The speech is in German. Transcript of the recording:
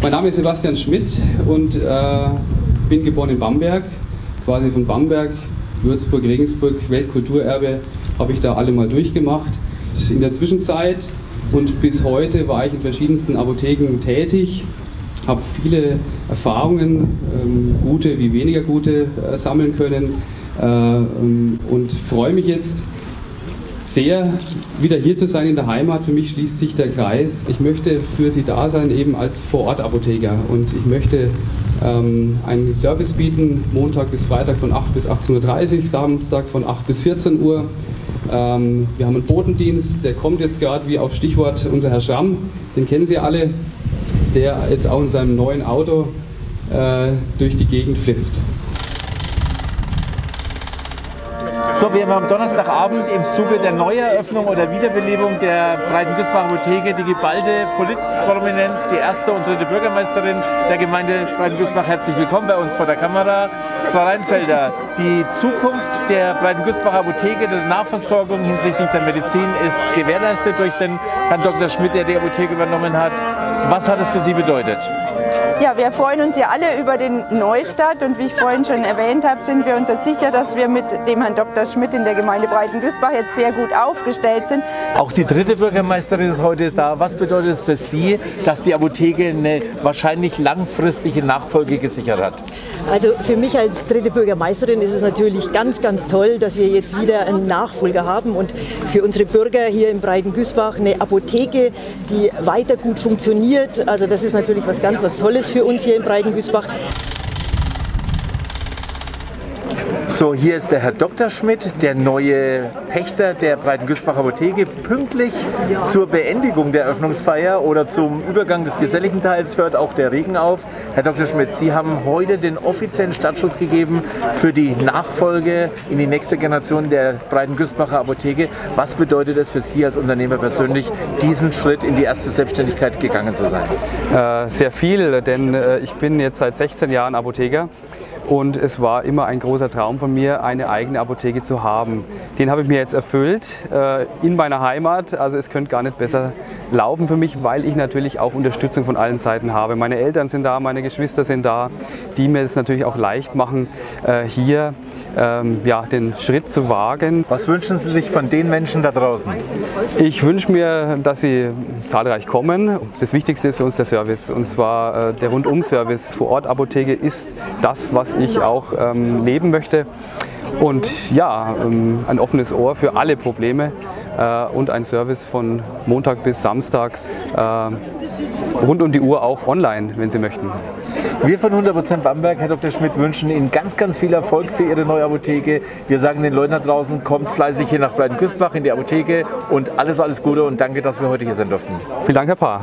Mein Name ist Sebastian Schmidt und äh, bin geboren in Bamberg, quasi von Bamberg, Würzburg, Regensburg, Weltkulturerbe, habe ich da alle mal durchgemacht. In der Zwischenzeit und bis heute war ich in verschiedensten Apotheken tätig, habe viele Erfahrungen, ähm, gute wie weniger gute, äh, sammeln können äh, ähm, und freue mich jetzt, sehr, wieder hier zu sein in der Heimat. Für mich schließt sich der Kreis. Ich möchte für Sie da sein, eben als Vorortapotheker. Und ich möchte ähm, einen Service bieten, Montag bis Freitag von 8 bis 18.30 Uhr, Samstag von 8 bis 14 Uhr. Ähm, wir haben einen Botendienst, der kommt jetzt gerade wie auf Stichwort unser Herr Schramm, den kennen Sie alle, der jetzt auch in seinem neuen Auto äh, durch die Gegend flitzt. So, wir haben am Donnerstagabend im Zuge der Neueröffnung oder Wiederbelebung der Breiten Güßbach Apotheke die geballte Politprominenz, die erste und dritte Bürgermeisterin der Gemeinde Breiten Güßbach. Herzlich willkommen bei uns vor der Kamera. Frau Reinfelder, die Zukunft der Breiten Güßbach Apotheke, der Nahversorgung hinsichtlich der Medizin ist gewährleistet durch den Herrn Dr. Schmidt, der die Apotheke übernommen hat. Was hat es für Sie bedeutet? Ja, wir freuen uns ja alle über den Neustart und wie ich vorhin schon erwähnt habe, sind wir uns sicher, dass wir mit dem Herrn Dr. Schmidt in der Gemeinde Breitengüßbach jetzt sehr gut aufgestellt sind. Auch die dritte Bürgermeisterin ist heute da. Was bedeutet es für Sie, dass die Apotheke eine wahrscheinlich langfristige Nachfolge gesichert hat? Also für mich als dritte Bürgermeisterin ist es natürlich ganz, ganz toll, dass wir jetzt wieder einen Nachfolger haben und für unsere Bürger hier im Breiten Güßbach eine Apotheke, die weiter gut funktioniert. Also das ist natürlich was ganz was Tolles für uns hier im Breiten Güßbach. So, hier ist der Herr Dr. Schmidt, der neue Pächter der Breiten Güßbacher Apotheke. Pünktlich zur Beendigung der Eröffnungsfeier oder zum Übergang des geselligen Teils hört auch der Regen auf. Herr Dr. Schmidt, Sie haben heute den offiziellen Startschuss gegeben für die Nachfolge in die nächste Generation der Breiten Güßbacher Apotheke. Was bedeutet es für Sie als Unternehmer persönlich, diesen Schritt in die erste Selbstständigkeit gegangen zu sein? Äh, sehr viel, denn äh, ich bin jetzt seit 16 Jahren Apotheker und es war immer ein großer Traum von mir, eine eigene Apotheke zu haben. Den habe ich mir jetzt erfüllt äh, in meiner Heimat. Also es könnte gar nicht besser laufen für mich, weil ich natürlich auch Unterstützung von allen Seiten habe. Meine Eltern sind da, meine Geschwister sind da, die mir es natürlich auch leicht machen, äh, hier ähm, ja, den Schritt zu wagen. Was wünschen Sie sich von den Menschen da draußen? Ich wünsche mir, dass sie zahlreich kommen. Das Wichtigste ist für uns der Service und zwar äh, der Rundum-Service. Vor Ort Apotheke ist das, was ich auch ähm, leben möchte. Und ja, ähm, ein offenes Ohr für alle Probleme äh, und ein Service von Montag bis Samstag äh, rund um die Uhr auch online, wenn Sie möchten. Wir von 100% Bamberg, Herr Dr. Schmidt, wünschen Ihnen ganz, ganz viel Erfolg für Ihre neue Apotheke. Wir sagen den Leuten da draußen, kommt fleißig hier nach Breitenküstbach in die Apotheke und alles, alles Gute und danke, dass wir heute hier sein durften. Vielen Dank, Herr Paar.